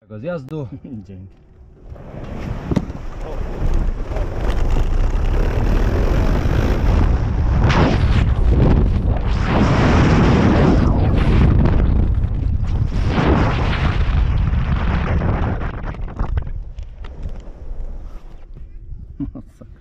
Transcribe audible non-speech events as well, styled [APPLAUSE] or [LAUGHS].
Tego zjazdu. [LAUGHS] Dzięki. [LAUGHS] Nossa.